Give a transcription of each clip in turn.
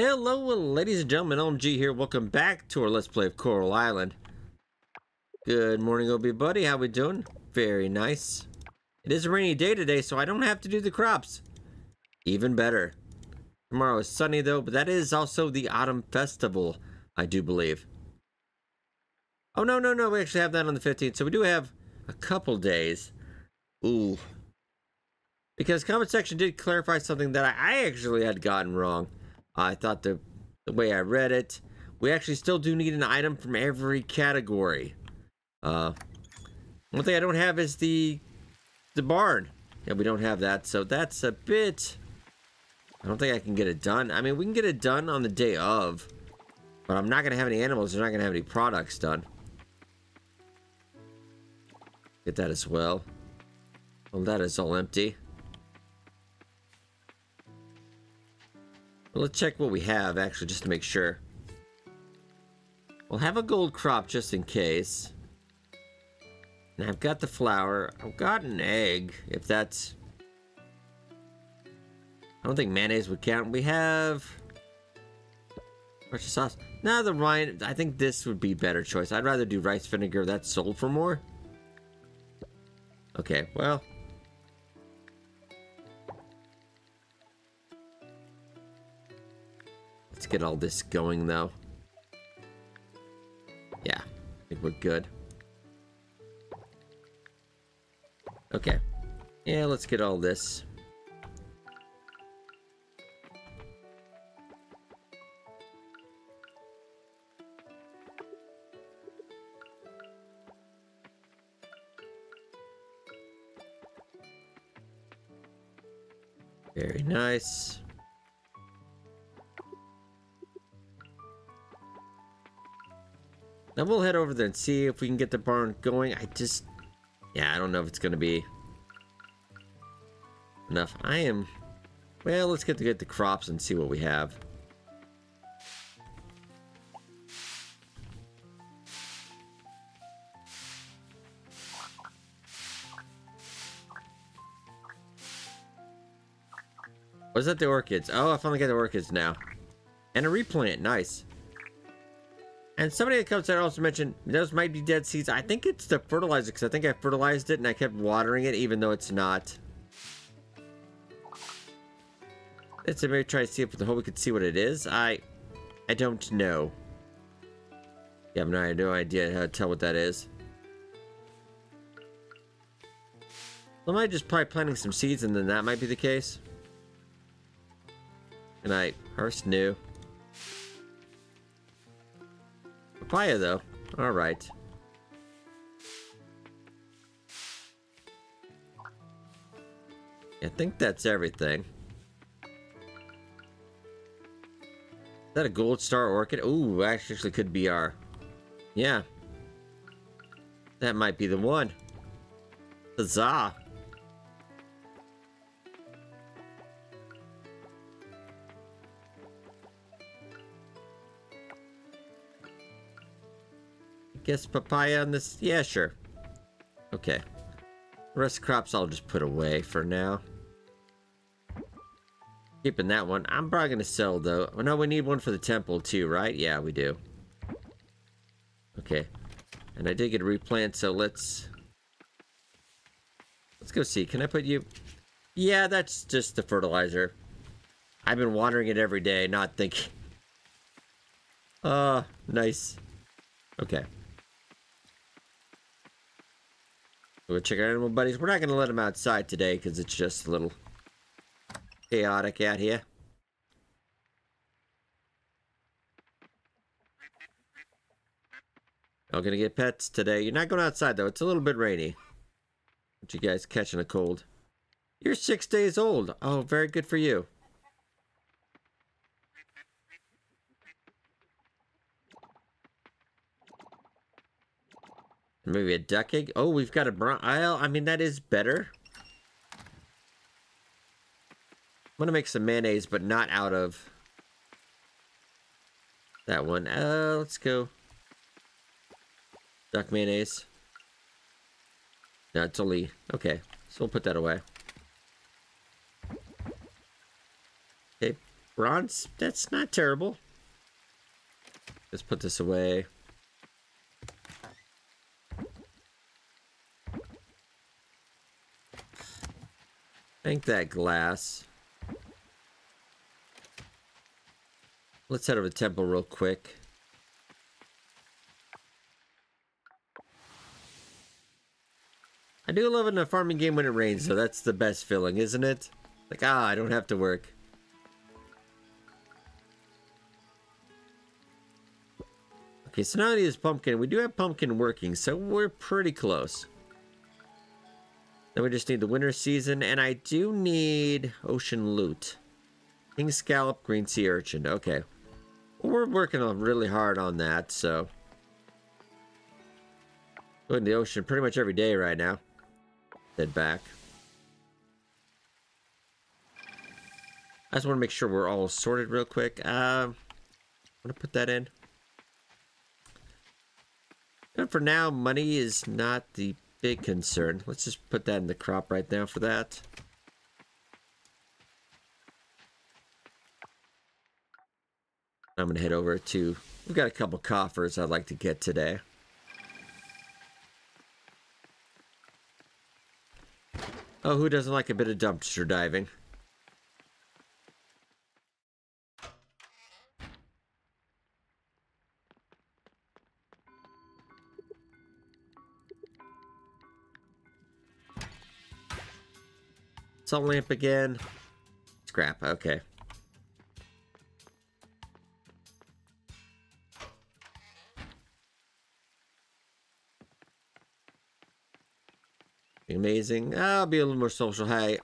Hello, ladies and gentlemen, LMG here. Welcome back to our Let's Play of Coral Island. Good morning, Obi buddy. How we doing? Very nice. It is a rainy day today, so I don't have to do the crops. Even better. Tomorrow is sunny, though, but that is also the Autumn Festival, I do believe. Oh, no, no, no. We actually have that on the 15th, so we do have a couple days. Ooh. Because comment section did clarify something that I actually had gotten wrong. I thought the, the way I read it, we actually still do need an item from every category. Uh, one thing I don't have is the the barn. Yeah, we don't have that, so that's a bit... I don't think I can get it done. I mean, we can get it done on the day of, but I'm not going to have any animals. They're not going to have any products done. Get that as well. Well, that is all empty. Let's check what we have, actually, just to make sure. We'll have a gold crop just in case. And I've got the flour. I've got an egg, if that's... I don't think mayonnaise would count. We have... Worcestershire sauce. Now the rind, I think this would be better choice. I'd rather do rice vinegar. That's sold for more. Okay, well... Let's get all this going, though. Yeah, I think we're good. Okay. Yeah, let's get all this. We'll head over there and see if we can get the barn going. I just yeah, I don't know if it's going to be enough. I am... Well, let's get to get the crops and see what we have. Was that the orchids? Oh, I finally got the orchids now. And a replant, nice. And somebody that comes there also mentioned those might be dead seeds. I think it's the fertilizer because I think I fertilized it and I kept watering it even though it's not. Let's maybe try to see if the hope we could see what it is. I I don't know. Yeah, I have no, idea how to tell what that is. Am I might just probably planting some seeds and then that might be the case. Good night. Hearst new. Papaya, though. Alright. I think that's everything. Is that a gold star orchid? Ooh, actually could be our... Yeah. That might be the one. Huzzah! Guess papaya on this? Yeah, sure. Okay. The rest of crops I'll just put away for now. Keeping that one. I'm probably going to sell, though. Oh, no, we need one for the temple, too, right? Yeah, we do. Okay. And I did get a replant, so let's... Let's go see. Can I put you... Yeah, that's just the fertilizer. I've been watering it every day, not thinking... Uh, nice. Okay. We'll check our animal buddies. We're not going to let them outside today because it's just a little chaotic out here. Not gonna get pets today. You're not going outside though. It's a little bit rainy. But you guys catching a cold. You're six days old. Oh, very good for you. Maybe a duck egg. Oh, we've got a brown. I mean, that is better. I'm gonna make some mayonnaise, but not out of that one. Uh, let's go. Duck mayonnaise. No, it's only... Okay, so we'll put that away. Okay, Bronze, that's not terrible. Let's put this away. Thank that glass. Let's head over to temple real quick. I do love in a farming game when it rains, so that's the best feeling, isn't it? Like, ah, I don't have to work. Okay, so now it is pumpkin. We do have pumpkin working, so we're pretty close. Then we just need the winter season, and I do need ocean loot. King scallop, green sea urchin. Okay. We're working on really hard on that, so. Going to the ocean pretty much every day right now head back. I just want to make sure we're all sorted real quick. I'm going to put that in. And for now, money is not the big concern. Let's just put that in the crop right now for that. I'm going to head over to... We've got a couple coffers I'd like to get today. Oh, who doesn't like a bit of dumpster diving? Salt lamp again. Scrap, okay. Amazing. I'll be a little more social. Hi,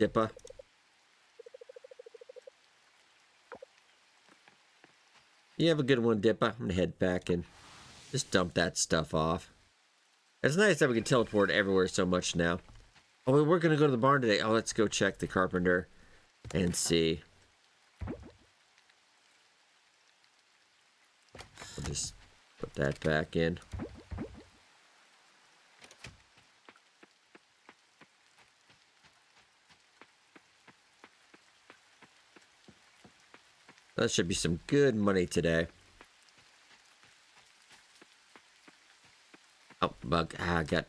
Dippa. You have a good one, Dippa. I'm gonna head back and just dump that stuff off. It's nice that we can teleport everywhere so much now. Oh, we're gonna go to the barn today. Oh, let's go check the carpenter and see. I'll just put that back in. That should be some good money today. Oh, bug. Ah, I got...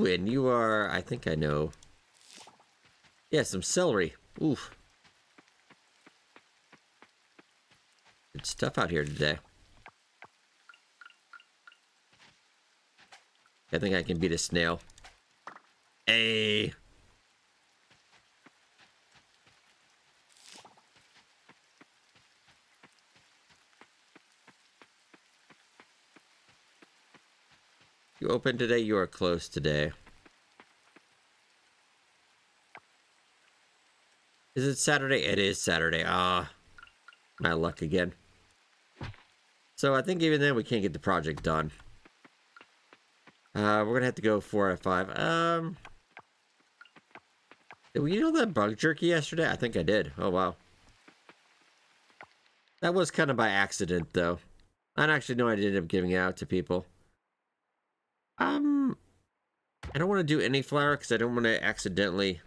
Ooh, and you are... I think I know. Yeah, some celery. Oof. Good stuff out here today. I think I can beat a snail. Hey! You open today, you are closed today. Is it Saturday? It is Saturday. Ah, my luck again. So I think even then we can't get the project done. Uh, we're gonna have to go four out of five. Um, did we know that bug jerky yesterday? I think I did. Oh wow. That was kind of by accident, though. I actually know I ended up giving out to people. Um, I don't want to do any flour because I don't want to accidentally...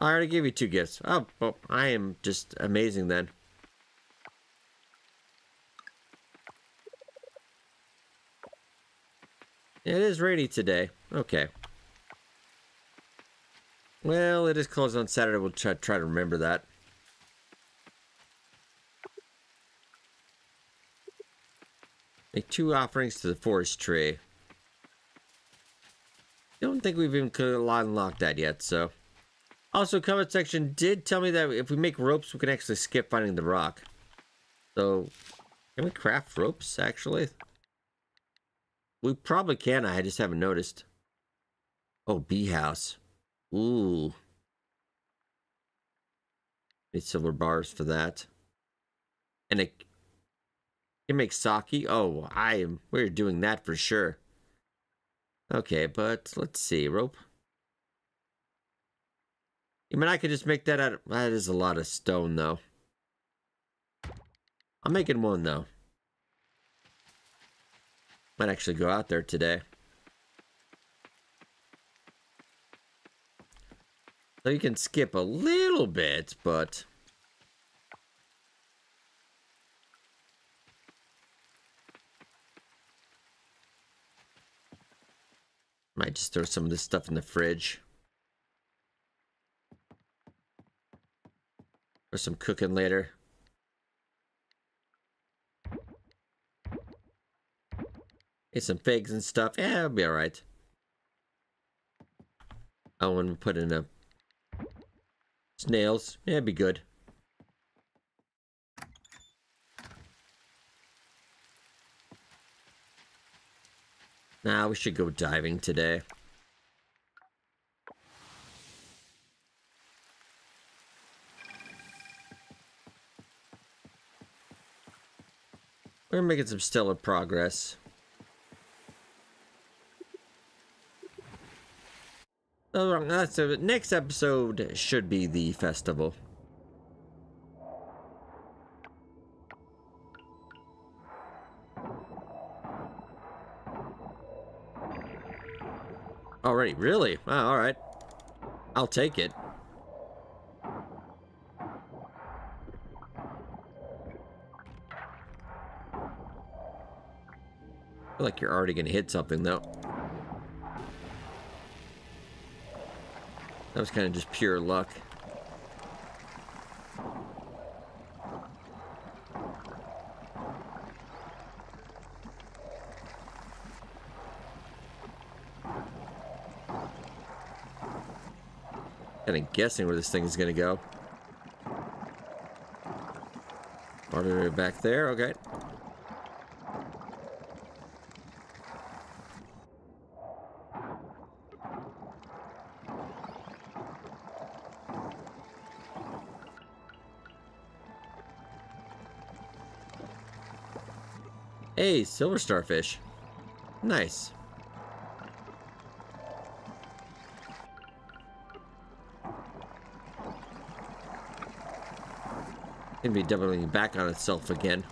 I already gave you two gifts. Oh, well, I am just amazing then. It is rainy today. Okay. Well, it is closed on Saturday. We'll try, try to remember that. Make two offerings to the forest tree. Don't think we've even unlocked that yet, so. Also, comment section did tell me that if we make ropes, we can actually skip finding the rock. So, can we craft ropes, actually? We probably can, I just haven't noticed. Oh, bee house. Ooh. Need silver bars for that. And a you make sake? Oh, I am. We're doing that for sure. Okay, but let's see. Rope. I mean, I could just make that out of... That is a lot of stone, though. I'm making one, though. Might actually go out there today. So you can skip a little bit, but... Might just throw some of this stuff in the fridge. For some cooking later. Get some figs and stuff. Yeah, it'll be alright. I want to put in a snails. Yeah, it'd be good. Nah, we should go diving today. We're making some stellar progress. So, so next episode should be the festival. Already, really? Wow, alright. I'll take it. feel like you're already gonna hit something though. That was kind of just pure luck. Guessing where this thing is going to go. Harder back there, okay. Hey, silver starfish. Nice. Gonna be doubling back on itself again.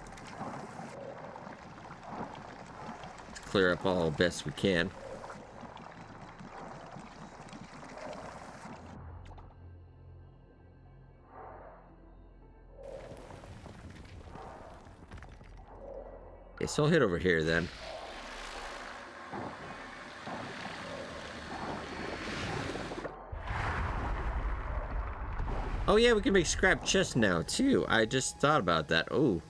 Let's clear up all best we can. Okay, so I'll hit over here then. Oh yeah, we can make scrap chests now too. I just thought about that. Oh.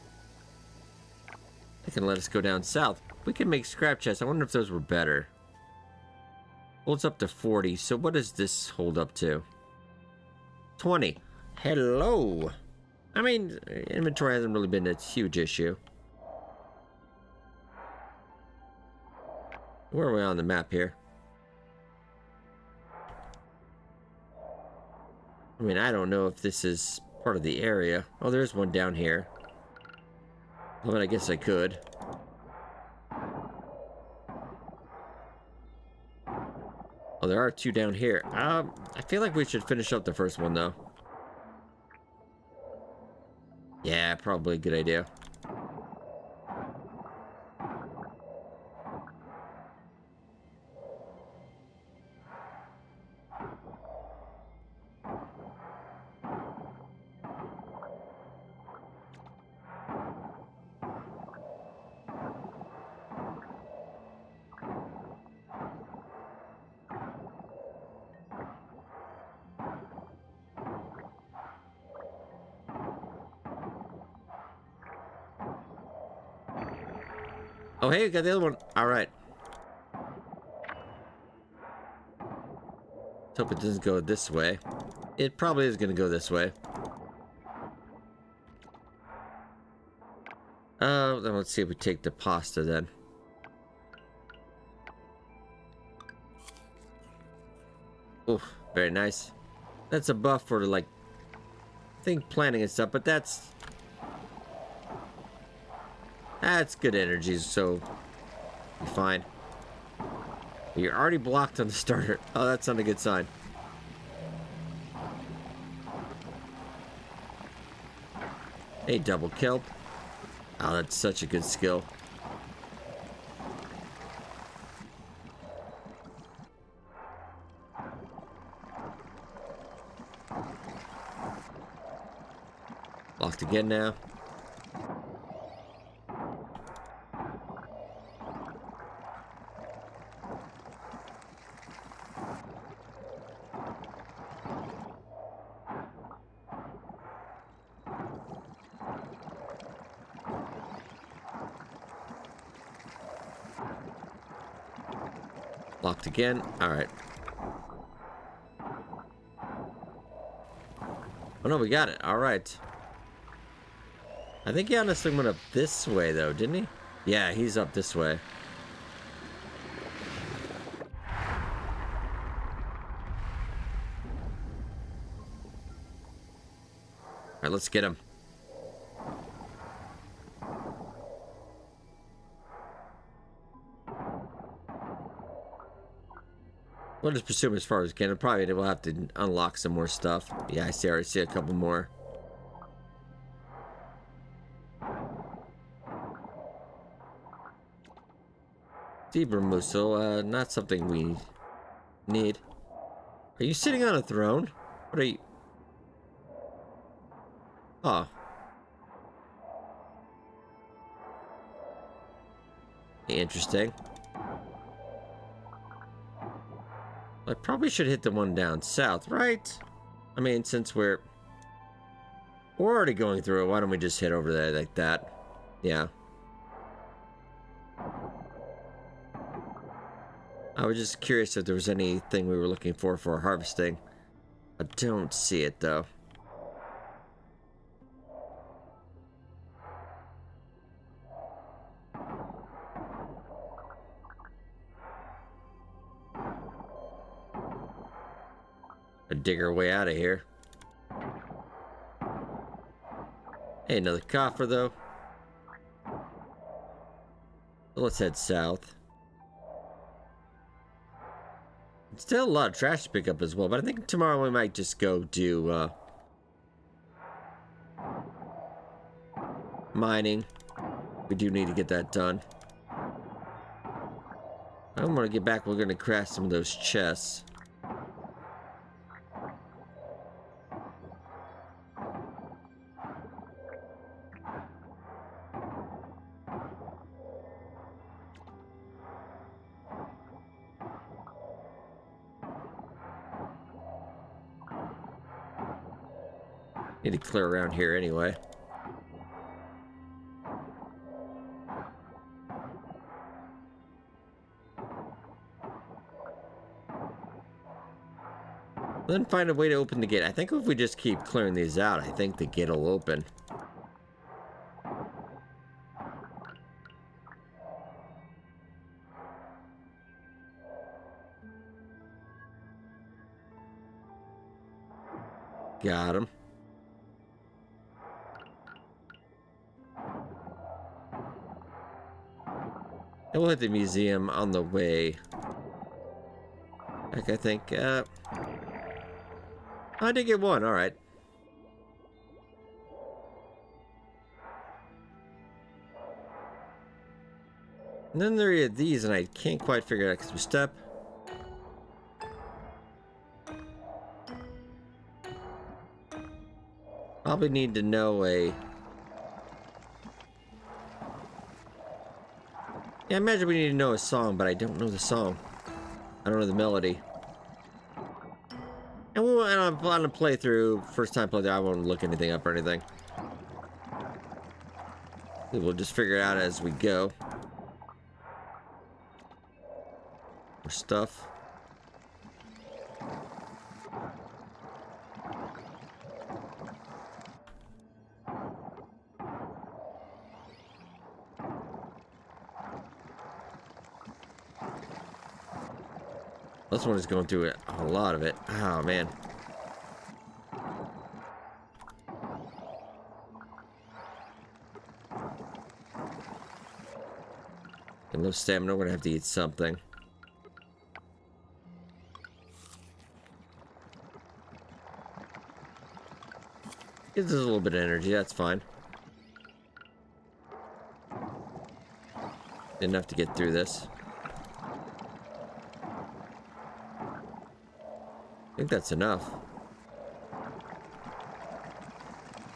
They can let us go down south. We can make scrap chests. I wonder if those were better. Holds up to 40. So what does this hold up to? 20. Hello. I mean, inventory hasn't really been a huge issue. Where are we on the map here? Mean, I don't know if this is part of the area. Oh, there's one down here. Well, I guess I could. Oh, there are two down here. Um, I feel like we should finish up the first one, though. Yeah, probably a good idea. Oh, hey, we got the other one. All right. Let's hope it doesn't go this way. It probably is going to go this way. Uh, then let's see if we take the pasta then. Oh, very nice. That's a buff for like, I think planting and stuff, but that's that's good energy, so you're fine. You're already blocked on the starter. Oh, that's not a good sign. Hey, double kelp. Oh, that's such a good skill. Locked again now. Again. All right. Oh no, we got it. All right. I think he honestly went up this way though, didn't he? Yeah, he's up this way. All right, let's get him. We'll just pursue him as far as we can. Probably we'll have to unlock some more stuff. Yeah, I see. I see a couple more. Zebra Mussel, uh, not something we need. Are you sitting on a throne? What are you? Oh. Interesting. I probably should hit the one down south, right? I mean, since we're... We're already going through it, why don't we just hit over there like that? Yeah. I was just curious if there was anything we were looking for for harvesting. I don't see it, though. Dig our way out of here. Hey, another coffer, though. Let's head south. Still a lot of trash to pick up as well, but I think tomorrow we might just go do, uh, mining. We do need to get that done. I'm gonna get back, we're gonna craft some of those chests. Around here anyway. Then find a way to open the gate. I think if we just keep clearing these out, I think the gate will open. Got him. And we'll hit the museum on the way. Like I think, uh... I did get one, alright. And then there are these, and I can't quite figure out because we step. Probably need to know a Yeah, I imagine we need to know a song, but I don't know the song. I don't know the melody. And we went on, on a playthrough, first time playthrough, I won't look anything up or anything. We'll just figure it out as we go. More stuff. This one is going through a lot of it. Oh, man. And no stamina, we're gonna have to eat something. Gives us a little bit of energy, that's fine. Enough to get through this. I think that's enough.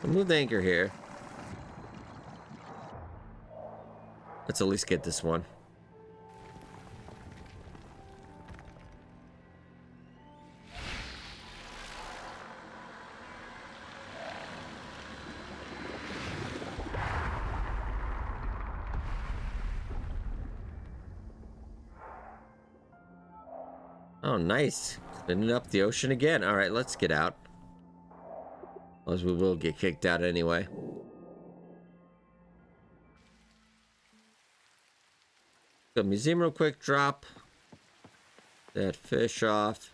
I'll move the anchor here. Let's at least get this one. Oh, nice. Cleaning up the ocean again. All right, let's get out. As we will get kicked out anyway. Go museum real quick, drop that fish off.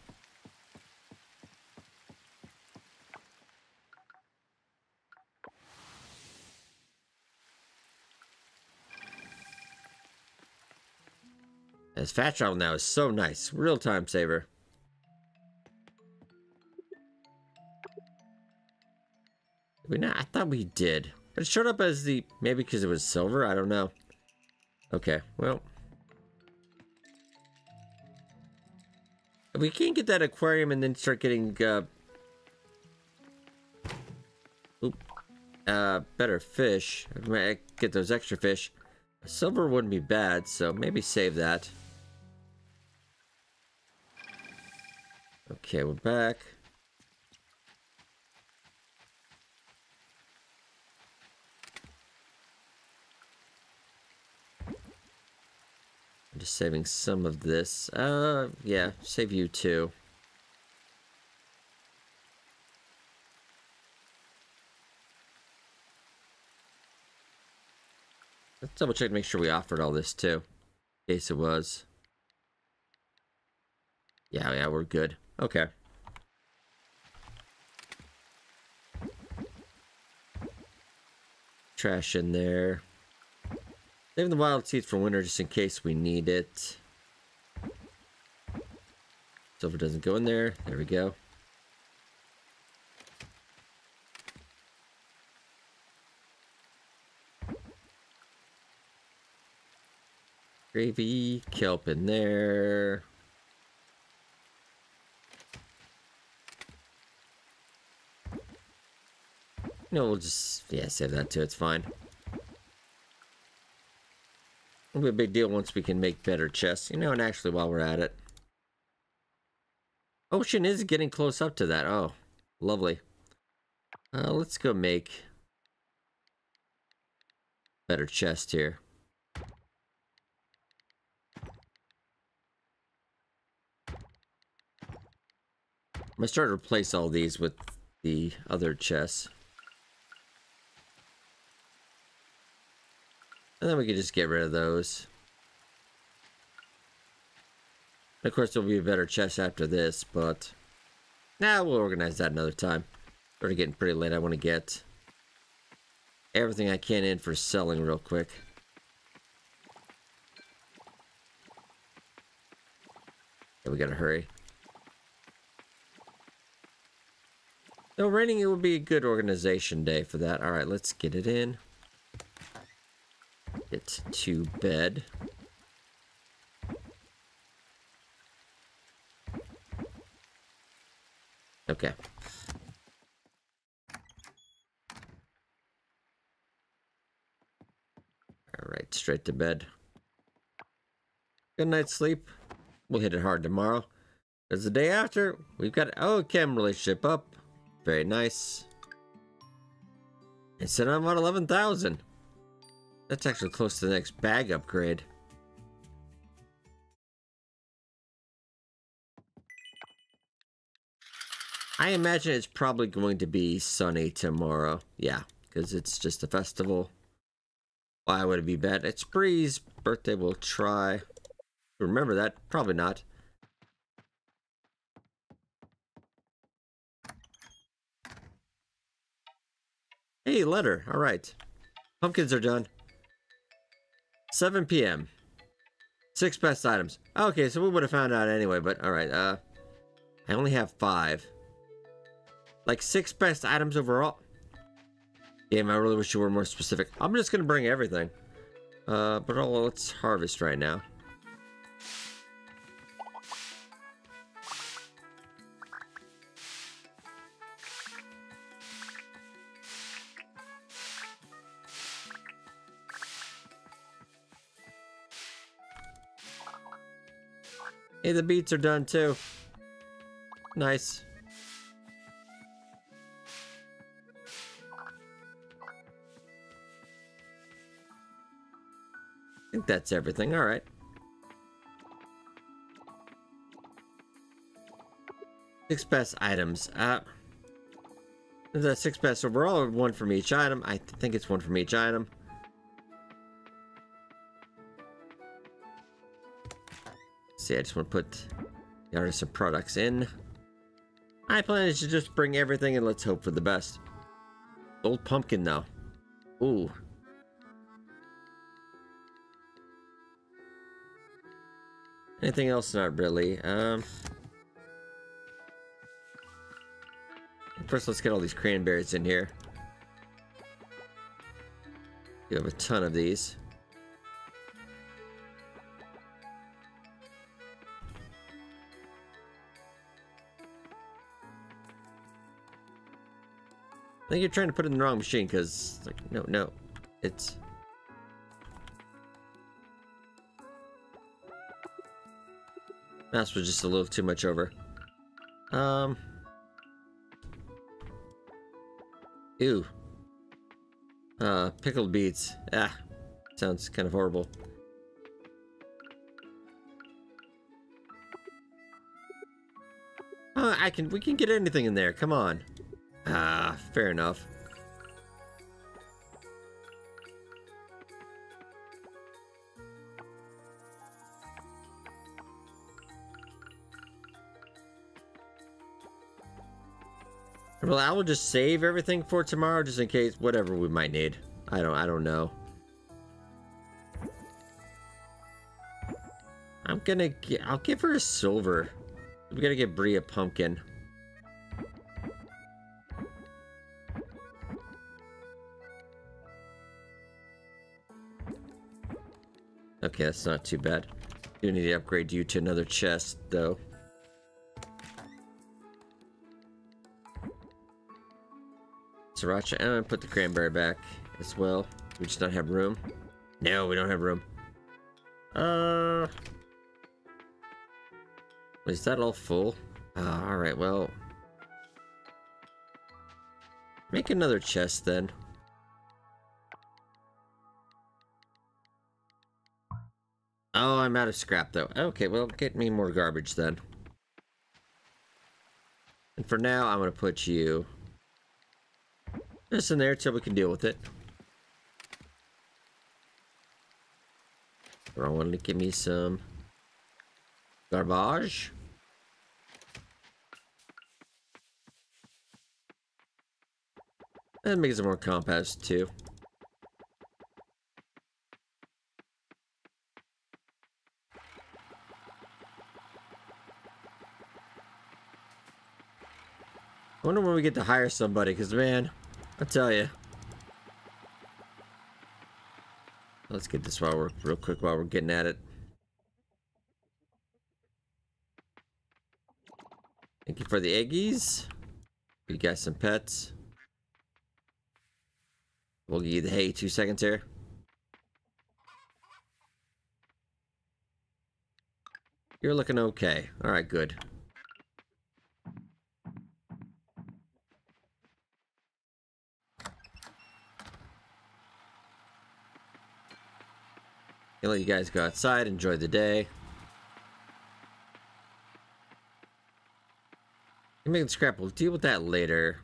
As fat travel now is so nice. Real time saver. We did. It showed up as the... Maybe because it was silver? I don't know. Okay, well... We can't get that aquarium and then start getting... Uh, oop, uh, better fish. I might get those extra fish. Silver wouldn't be bad, so maybe save that. Okay, we're back. I'm saving some of this. Uh, yeah, save you too. Let's double check to make sure we offered all this too. In case it was. Yeah, yeah, we're good. Okay. Trash in there. Saving the wild seeds for winter just in case we need it. Silver doesn't go in there. There we go. Gravy, kelp in there. No, we'll just, yeah, save that too. It's fine. It'll be a big deal once we can make better chests. You know, and actually, while we're at it. Ocean is getting close up to that. Oh, lovely. Uh, let's go make better chest here. I'm gonna start to replace all these with the other chests. And then we can just get rid of those. Of course, there'll be a better chest after this, but... Now nah, we'll organize that another time. Already getting pretty late. I want to get everything I can in for selling real quick. Yeah, we gotta hurry. No, raining, it would be a good organization day for that. Alright, let's get it in. Get to bed. Okay. Alright, straight to bed. Good night's sleep. We'll hit it hard tomorrow. Because the day after, we've got oh chem relationship up. Very nice. Instead I'm at 11,000. That's actually close to the next bag upgrade. I imagine it's probably going to be sunny tomorrow. Yeah, because it's just a festival. Why would it be bad? It's Bree's birthday. We'll try. Remember that? Probably not. Hey, letter. All right. Pumpkins are done. 7 p.m. Six best items. Okay, so we would have found out anyway, but alright, uh... I only have five. Like, six best items overall? Damn, I really wish you were more specific. I'm just gonna bring everything. Uh, but oh, let's harvest right now. Hey, the beats are done too. Nice. I think that's everything. All right. Six best items. Uh, the six best overall, one from each item. I think it's one from each item. See, I just want to put the artisan products in. My plan is to just bring everything and let's hope for the best. Old pumpkin, though. Ooh. Anything else? Not really. Um. First, let's get all these cranberries in here. You have a ton of these. I think you're trying to put it in the wrong machine, because, like, no, no. It's... Mouse was just a little too much over. Um... Ew. Uh, pickled beets. Ah, sounds kind of horrible. Uh, I can, we can get anything in there, come on. Ah, fair enough. Well, I will just save everything for tomorrow just in case whatever we might need. I don't I don't know. I'm gonna get, I'll give her a silver. We gotta get Brie a pumpkin. Okay, that's not too bad. Do need to upgrade you to another chest, though. Sriracha, I'm gonna put the cranberry back as well. We just don't have room. No, we don't have room. Uh, is that all full? Uh, all right, well, make another chest then. Oh, I'm out of scrap though. Okay, well, get me more garbage then. And for now, I'm gonna put you just in there till we can deal with it. I want to give me some garbage. And make some more compost too. We get to hire somebody, because man, I tell you. Let's get this while we're real quick while we're getting at it. Thank you for the eggies. You got some pets. We'll give you the hay two seconds here. You're looking okay. Alright, good. I'll let you guys go outside, enjoy the day. You're making scrap, we'll deal with that later.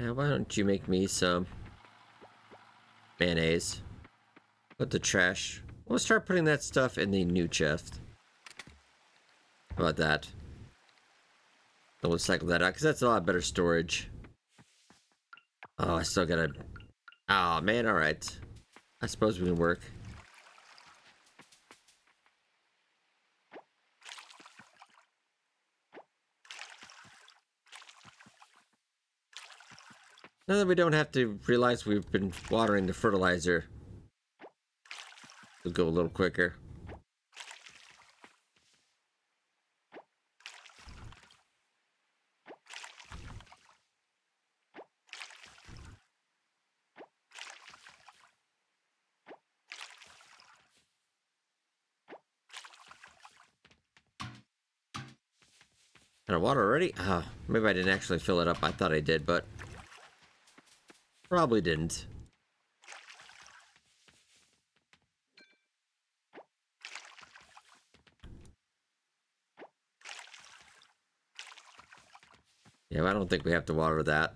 Now, why don't you make me some mayonnaise? Put the trash. We'll start putting that stuff in the new chest. How about that? We'll cycle that out, because that's a lot better storage. Oh, I still gotta Oh man, alright. I suppose we can work. Now that we don't have to realize we've been watering the fertilizer, we'll go a little quicker. Out of water already? Ah, maybe I didn't actually fill it up. I thought I did, but probably didn't. Yeah, I don't think we have to water that.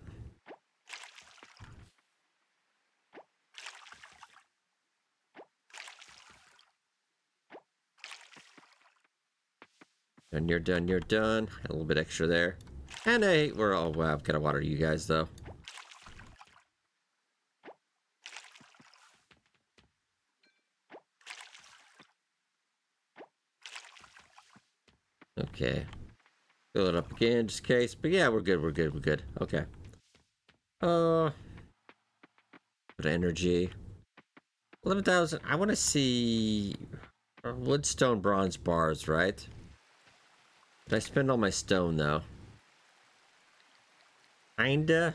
And you're done, you're done. A little bit extra there. And hey, we're all, well, I've got to water you guys though. Okay. Fill it up again, just in case. But yeah, we're good, we're good, we're good. Okay. Uh, but energy. 11,000. I want to see woodstone bronze bars, right? Did I spend all my stone, though? Kinda.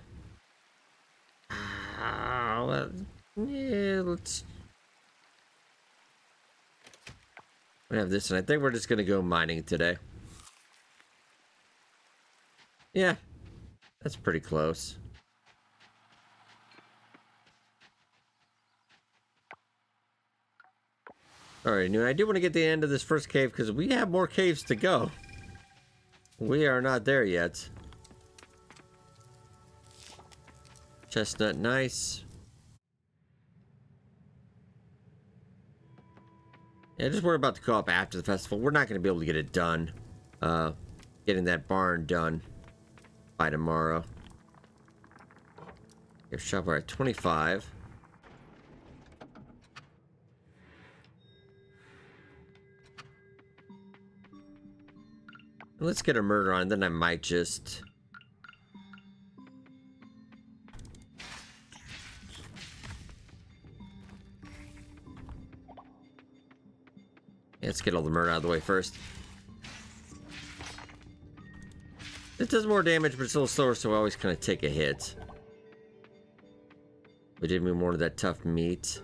Uh, well, yeah, let's... We have this, and I think we're just gonna go mining today. Yeah, that's pretty close. Alright, I do want to get the end of this first cave because we have more caves to go. We are not there yet. Chestnut, nice. Yeah, just worry about the co-op after the festival. We're not going to be able to get it done. Uh, getting that barn done by tomorrow. Gift shop, we're at 25. Let's get a murder on, then I might just... Let's get all the murder out of the way first. It does more damage, but it's a little slower, so I always kind of take a hit. We did move more of that tough meat.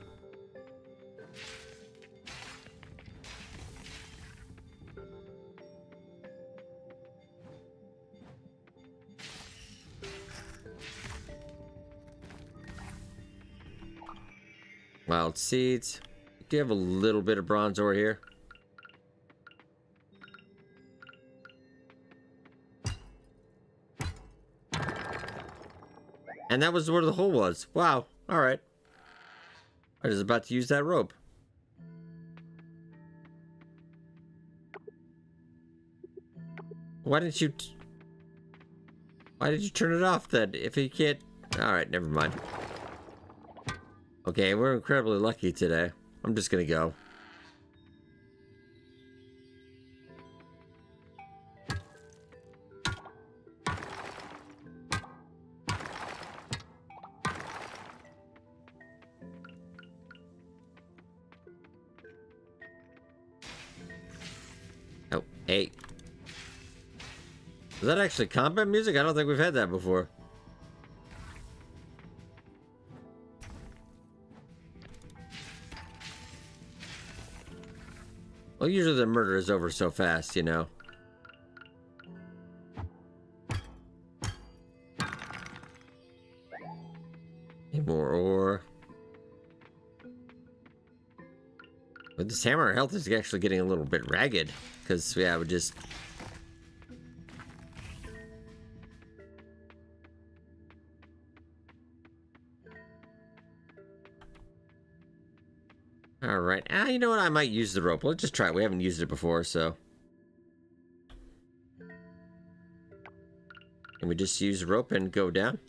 Wild seeds. Do you have a little bit of bronze ore here? And that was where the hole was. Wow. Alright. I was about to use that rope. Why didn't you... Why did you turn it off then? If you can't... Alright, never mind. Okay, we're incredibly lucky today. I'm just gonna go. Oh, hey. Is that actually combat music? I don't think we've had that before. Well, usually the murder is over so fast, you know. More ore. With this hammer, our health is actually getting a little bit ragged. Because, yeah, we just... you know what? I might use the rope. Let's just try it. We haven't used it before, so... Can we just use rope and go down?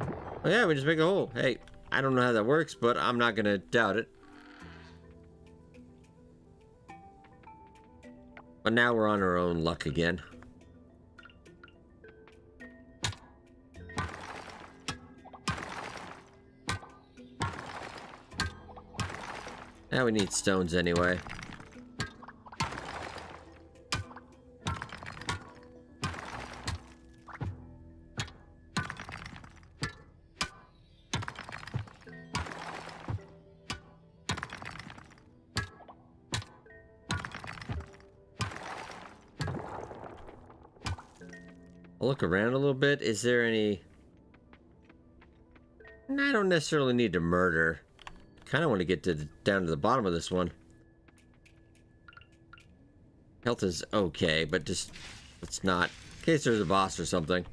Oh yeah, we just make a hole. Hey, I don't know how that works, but I'm not gonna doubt it. But now we're on our own luck again. Now we need stones anyway. Look around a little bit. Is there any... I don't necessarily need to murder kind of want to get to the, down to the bottom of this one. Health is okay, but just... It's not... In case there's a boss or something.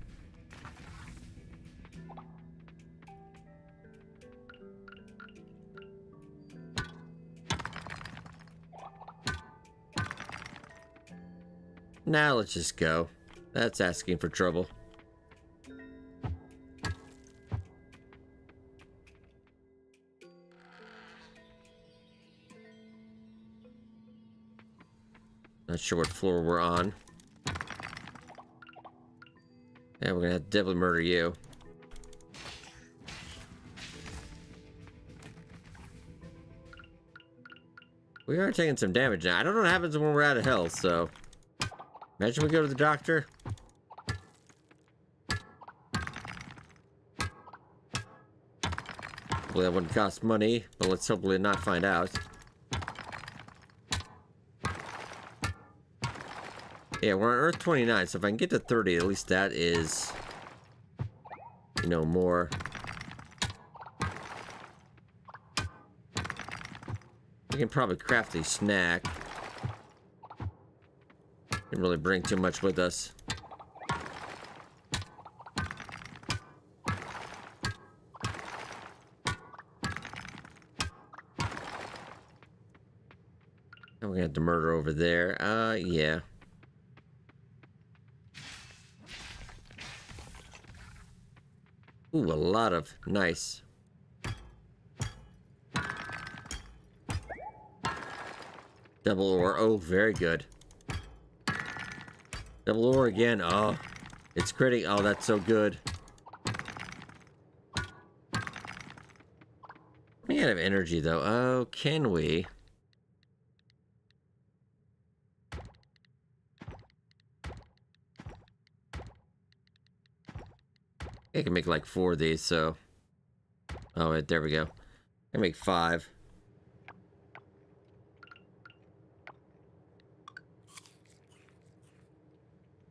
Now let's just go. That's asking for trouble. Sure what floor we're on. Yeah, we're gonna have to definitely murder you. We are taking some damage now. I don't know what happens when we're out of health, so... Imagine we go to the doctor. Hopefully that wouldn't cost money, but let's hopefully not find out. Yeah, we're on Earth 29, so if I can get to 30, at least that is, you know, more. We can probably craft a snack. Didn't really bring too much with us. We're gonna have to murder over there. Uh, yeah. Ooh, a lot of nice. Double ore. Oh, very good. Double ore again. Oh, it's critting. Oh, that's so good. We have energy, though. Oh, can we? I can make like four of these, so... Oh, wait, there we go. I can make five.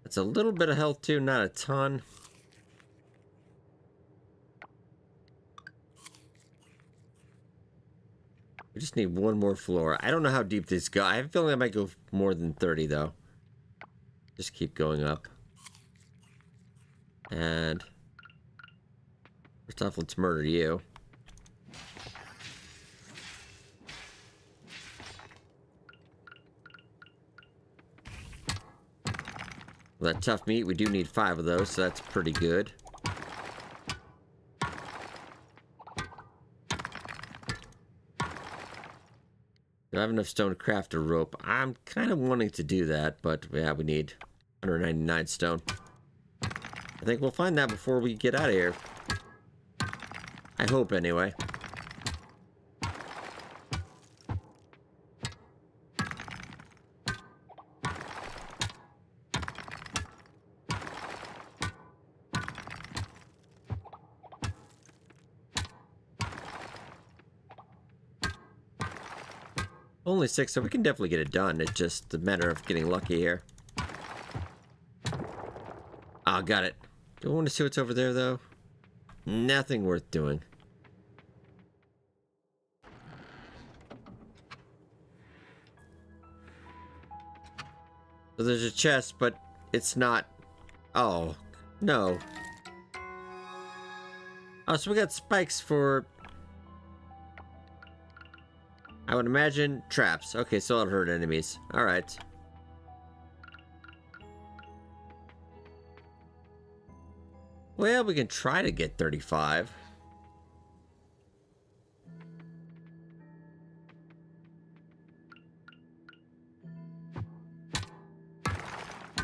That's a little bit of health too, not a ton. We just need one more floor. I don't know how deep this go. I have a feeling I might go more than 30 though. Just keep going up. And first off, let's murder you. Well, that tough meat, we do need five of those, so that's pretty good. Do I have enough stone to craft a rope? I'm kind of wanting to do that, but yeah, we need 199 stone. I think we'll find that before we get out of here. I hope, anyway. Only six, so we can definitely get it done. It's just a matter of getting lucky here. Oh, got it. Do I want to see what's over there, though? Nothing worth doing. There's a chest, but it's not... Oh, no. Oh, so we got spikes for I would imagine traps. Okay, so it'll hurt enemies. Alright. Well, we can try to get 35.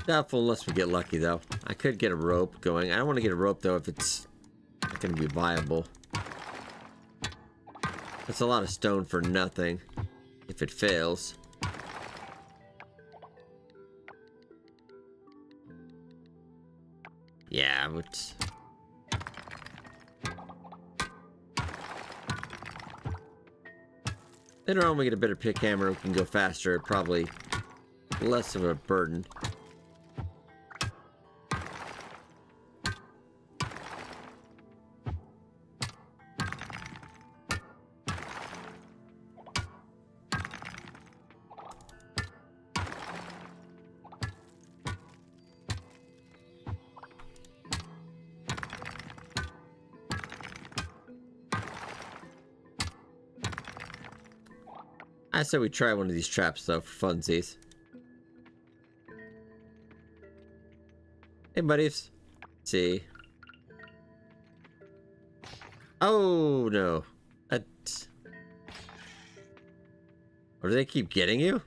Doubtful unless we get lucky, though. I could get a rope going. I don't want to get a rope, though, if it's not going to be viable. That's a lot of stone for nothing. If it fails. Yeah, but... Later on we get a better pick hammer, we can go faster, probably less of a burden. Said we try one of these traps though for funsies. Hey buddies. Let's see. Oh no. That Or do they keep getting you?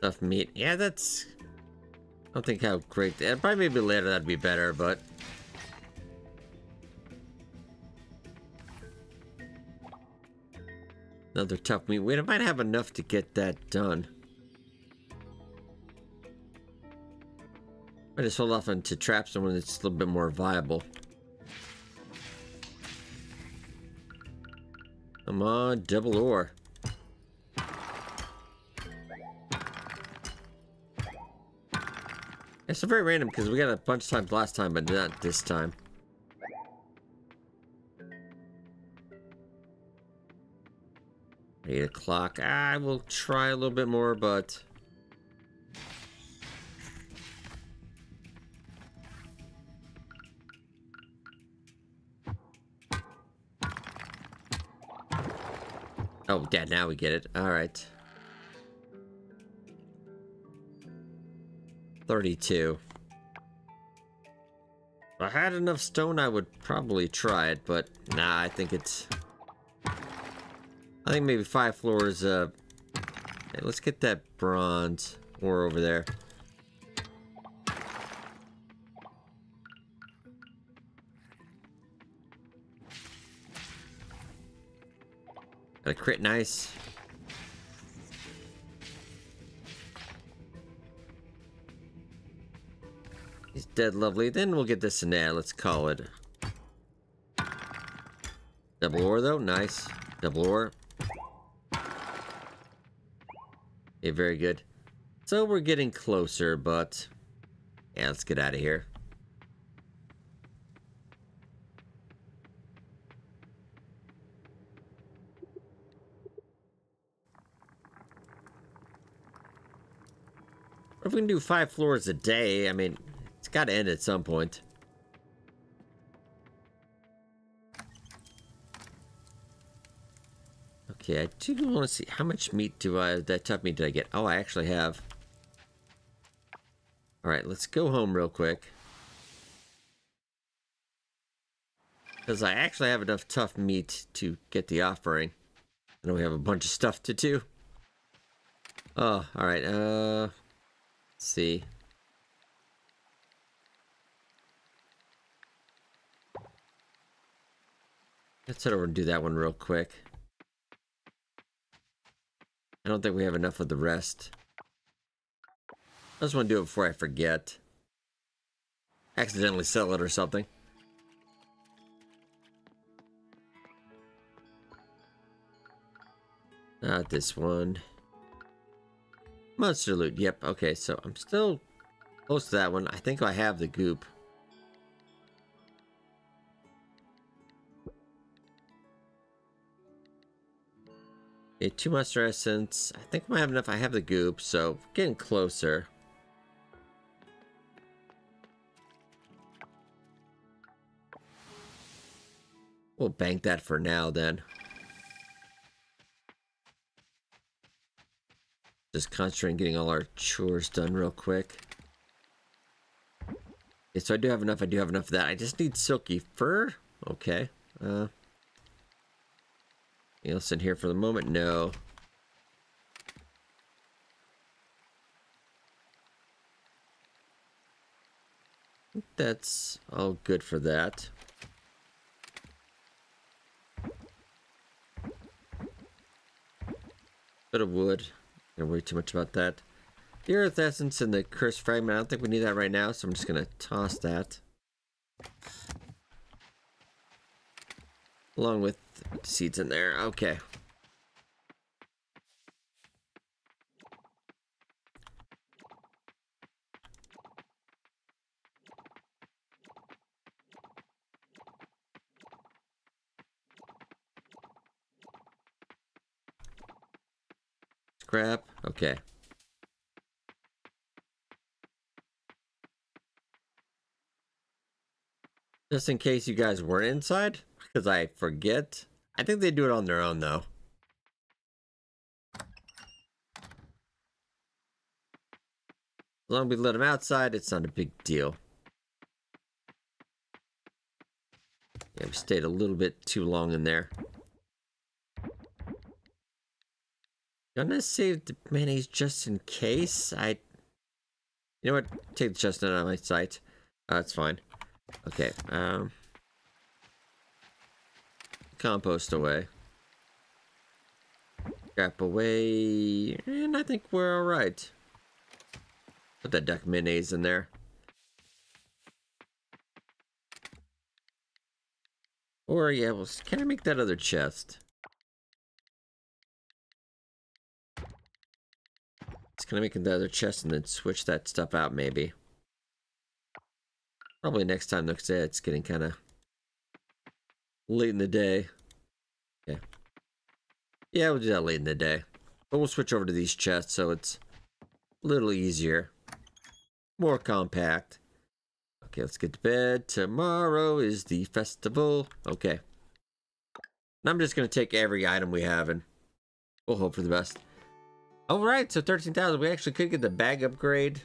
Enough meat. Yeah, that's... I don't think how great... that. Probably maybe later that'd be better, but... Another tough meat. We might have enough to get that done. I just hold off onto traps someone that's a little bit more viable. Come on, double ore. It's a very random because we got a bunch of times last time, but not this time. Eight o'clock. I will try a little bit more, but... Oh, dad, now we get it. All right. 32. If I had enough stone, I would probably try it, but nah, I think it's... I think maybe five floors, uh... Hey, let's get that bronze ore over there. Got a crit nice. Dead lovely. Then we'll get this in there. Let's call it. Double ore though. Nice. Double ore. Okay, very good. So we're getting closer, but... Yeah, let's get out of here. if we can do five floors a day, I mean, got to end at some point. Okay, I do want to see how much meat do I, that tough meat did I get? Oh, I actually have. All right, let's go home real quick. Because I actually have enough tough meat to get the offering. And we have a bunch of stuff to do. Oh, all right. Uh, see. Let's head over and do that one real quick. I don't think we have enough of the rest. I just want to do it before I forget. Accidentally sell it or something. Not this one. Monster loot. Yep. Okay, so I'm still close to that one. I think I have the goop. Two monster essence. I think I have enough. I have the goop, so getting closer. We'll bank that for now then. Just concentrating getting all our chores done real quick. Okay, so I do have enough. I do have enough of that. I just need silky fur. Okay. Uh, else in here for the moment? No. That's all good for that. Bit of wood. Don't worry too much about that. The Earth Essence and the Cursed Fragment, I don't think we need that right now, so I'm just going to toss that. Along with seeds in there. Okay. Scrap. Okay. Just in case you guys weren't inside, because I forget. I think they do it on their own, though. As long as we let them outside, it's not a big deal. Yeah, we stayed a little bit too long in there. Gonna save the mayonnaise just in case. I, you know what? Take the chestnut out of my sight. Uh, that's fine. Okay. Um, compost away. Scrap away, and I think we're all right. Put that duck mayonnaise in there. Or yeah, well, can I make that other chest? It's gonna make another chest and then switch that stuff out maybe. Probably next time next day it's getting kind of late in the day. Yeah. Yeah, we'll do that late in the day. But we'll switch over to these chests so it's a little easier. More compact. Okay, let's get to bed. Tomorrow is the festival. Okay. And I'm just going to take every item we have and we'll hope for the best. Alright, so 13,000. We actually could get the bag upgrade.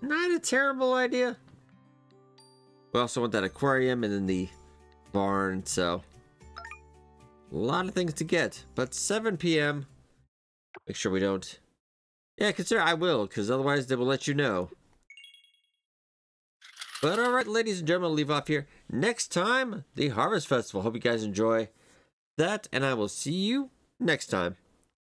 Not a terrible idea. We also want that aquarium and then the barn, so... A lot of things to get. But 7 p.m. Make sure we don't... Yeah, consider I will, because otherwise they will let you know. But alright, ladies and gentlemen, I'll leave off here. Next time, the Harvest Festival. Hope you guys enjoy that, and I will see you next time.